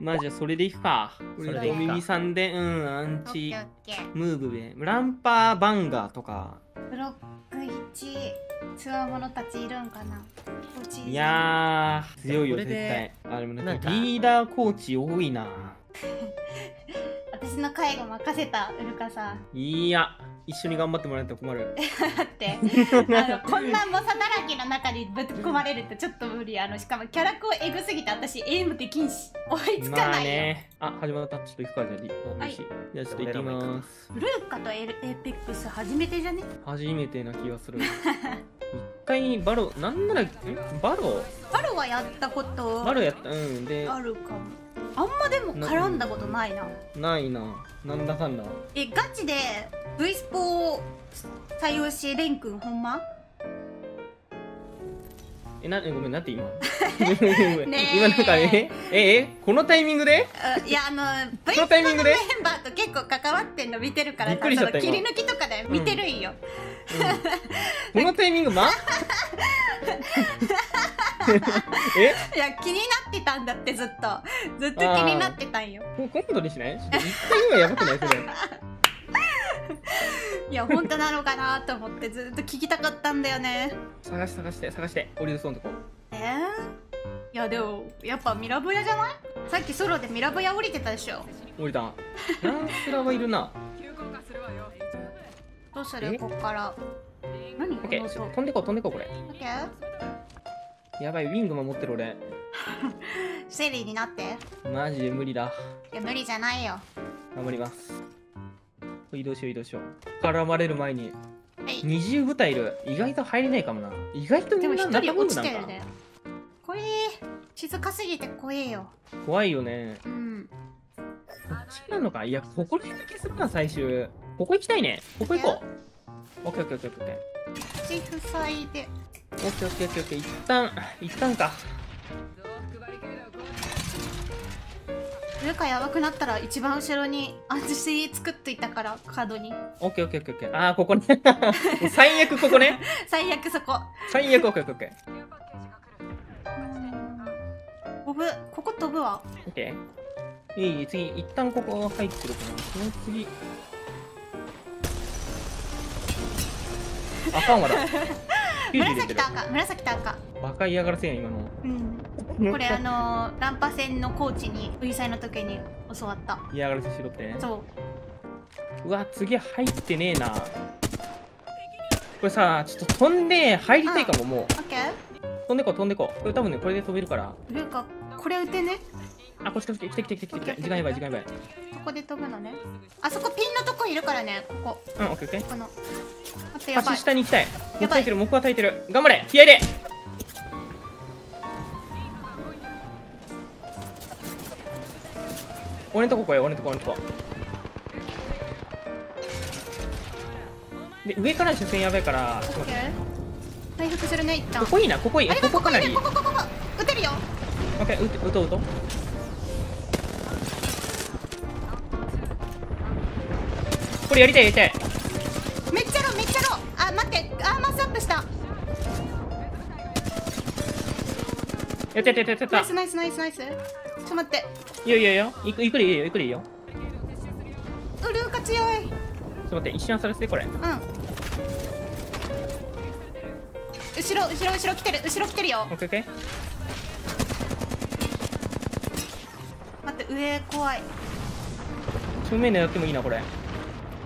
まあじゃあそれでいくか。それでいくかお耳さんで、うん、アンチケーオッケームーブで。ランパーバンガーとか。ブロック1つわものたちいるんかないやー、強いよ、絶で対。あ、でもなんかリーダーコーチ多いな。私の介護任せたウルカさんいや、一緒に頑張ってもらえたら困る。だってあのこんな猛者だらけの中にぶっ込まれるってちょっと無理あのしかもキャラクオエグすぎて私エイムできんし追いつかまあないよ、ね。あ、始まった。ちょっと行くか、じゃあはいじゃあちょっと行ってみます。ブルーカとエルエーペックス初めてじゃね？初めてな気がする。一回バロ、なんなら、んバロ？バロはやったこと。バロやった、うん。で、あるかも。あんまでも絡んだことないな。ないな。なんだかんだ。えガチで V スポを採用しレン君ほんま？え、な、えごめん、なんて今 今なんかね、え、え、このタイミングで？あいやあの V ス このポタイミングで？のメンバーと結構関わってんの見てるからびっくりしちゃったその切今り抜きとかで見てるんよ、このタイミング、ま え？いや気になってたんだってずっと。ずっと気になってたんよ。こ今度にしない？一回はやばくない？それ。いや本当なのかなと思ってずっと聞きたかったんだよね。探して探して探して。オリルソンとこ。え？ー、いやでもやっぱミラボヤじゃない？さっきソロでミラボヤ降りてたでしょ。降りた。ランスラはいるな。どうする？え？こっから何？オッケー。飛んでこう飛んでこうこれ。オッケーやばい、ウィング守ってる俺。セリーになっていマジで無理だ。や無理じゃないよ頑張ります。移動しよう移動しよう。絡まれる前に。はい20部隊いる。意外と入れないかもな。意外とみんな一人落ちなんかてるねこれ静かすぎて怖えよ怖いよね。うんこっちなのか？いや、ここでだけするな、最終。ここ行きたいね。ここ行こう。オッケーオッケーオッケーオッケー。口塞いでオッケーオッケーオッケーオッケー。一旦、一旦か。ルカやばくなったら一番後ろに私作っといたからカードにオッケーオッケーオッケーオッケー。あー、ここね。最悪ここね。最悪そこ最悪オッケーオッケーオッケ飛ぶここ飛ぶわー。オッケー。いいいい、次、一旦ここ入ってるかな。その次。あかんわだ。90出てる紫と。赤紫と赤バカ嫌がらせやん、今の。うんこれあのー、ランパ戦のコーチに V 祭の時に教わった嫌がらせしろって。そううわ、次入ってねえな。これさ、ちょっと飛んで入りたいかも、もう。オッケー飛んでこう、飛んでこう。これ多分ね、これで飛べるから。ルカこれ打てねあ、こっちこっち来て来て来て来て。時間やばい、時間やばい。ここで飛ぶのねあそこピンのとこいるからねここうん、オッケーオッケー。このてやばい橋下に行きたい。木やばい焚いてる、木は焚いてる。頑張れ気合いで俺んとこ来いよ、俺んとこ、俺んとこ。で、上からの視線やばいから、回復するね一旦ここいいな、ここいい。ここかなり。ここここここ打てるよッケー、撃とう撃とう。これやりたいやりたい。アーマースアップしたやったやったやったやったナイスナイスナイスナイスちょっと待っていいよいいよいいよ。いくいくでいいよ、いくでいいよ。ウルーカ強いちょっと待って、一瞬さらせて、これ。うん後ろ後ろ後ろ来てる後ろ来てるよオッケーオッケー。待って上怖い正面狙ってもいいな、これ。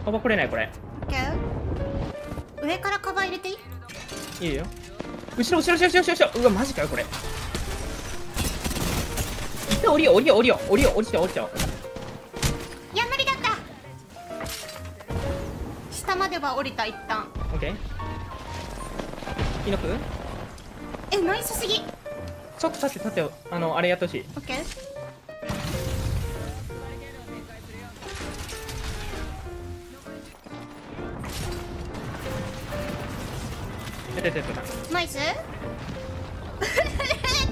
カバー来れない、これ。オッケー上からカバー入れていい？いいよ。後ろ、後ろ、後ろ、後ろ、後ろ。うわ、マジかよ、これ。一旦降りよう、降りよう、降りよう、降りよう、降りちゃおう、降りちゃおう。いや無理だった下までは降りた一旦オッケー。キノクえナイスすぎちょっと立って、立ってよ。あの、あれやってほしい。オッケーやったやったやった。ナイス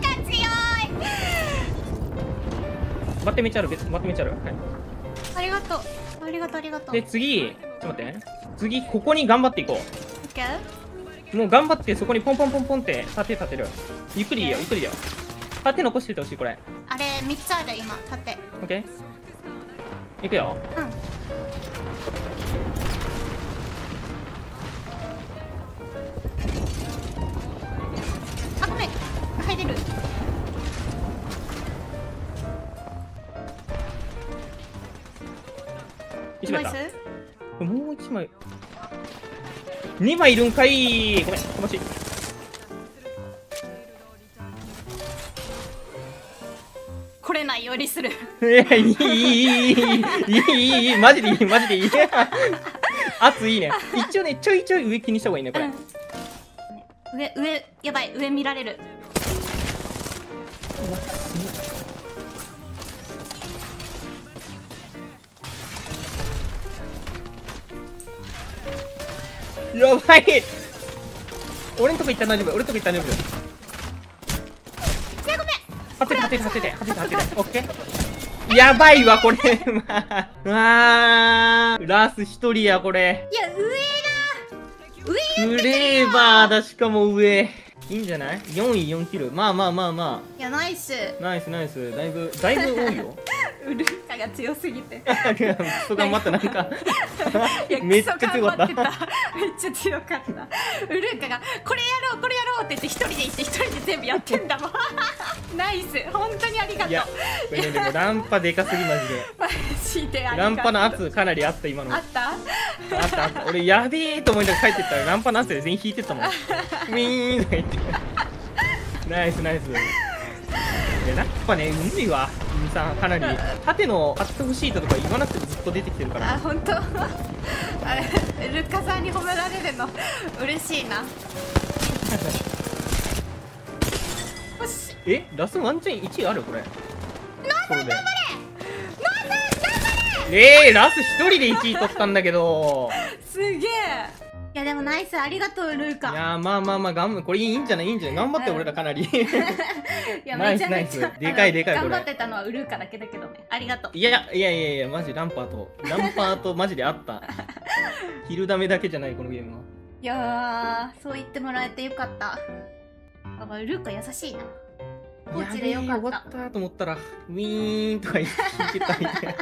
勝強いバッテめっちゃある、別バッテめっちゃある。はい。ありがとうありがとうありがとうで、次、ちょっと待って。次、ここに頑張っていこオッケーう。もう頑張って、そこにポンポンポンポンって立て立てる。ゆっくりよ、ゆっくりよ。縦残しててほしいこれあれ3つある今縦オッケーいくようん入れる。1枚もう1枚？2枚。いるんかい。ごめん。気持ちいい来れないようにする。いやいいいいいいいいいいいいいマジでいいマジでいい圧いいね一応ねちょいちょい上気にした方がいいねこれ、うん上上やばい上見られるやばい。俺んとこ行ったら大丈夫俺んとこ行ったら大丈夫ててててててててオッケー。やばいわこれ。まあー。ラス一人やこれ。いや上フレーバーだしかも上。いいんじゃない ?4 位4キルまあまあまあまいやナイス。あナイスナイス。だいぶだいぶ多いよ。ウルカが強すぎて。クソ頑張ったなんか。めっちゃ強かった。めっちゃ強かった。ウルカがこれやろうこれやろうって言って一人で行って一人で全部やってんだもん。ナイス。本当にありがというやこれねでもランパでかすぎマジで。マジでありがとう。ランパの圧かなりあった今の。ああったったあった俺やべえと思いながら帰ってったらランパの圧で全員引いてったもん。ウィーンとか言って。ナイスナイス。でやっぱねうむいわ。みさんかなり。縦の買ってほしいとか言わなくてもずっと出てきてるから。あ本当？あ れルカさんに褒められるの嬉しいな。えラスワンチャン1位ある？これ。ノーさん頑張れノーさん頑張れえー、ラス一人で1位取ったんだけど。すげえ。いやでもナイスありがとうルーいカやーまあまあまあ頑張これいいんじゃないいいんじゃない頑張って俺らかなり。いやナイスめちゃめちゃナイスでかいでかい頑張ってたのはウルーカだけだけどね。ありがとう。いやいやいやいやマジランパーとランパーとマジであった。ヒルダメだけじゃないこのゲームは。いやーそう言ってもらえてよかった。あまあルーカ優しいな。コーチでよかった。終わったと思ったらウィーンとか言ってたみたいな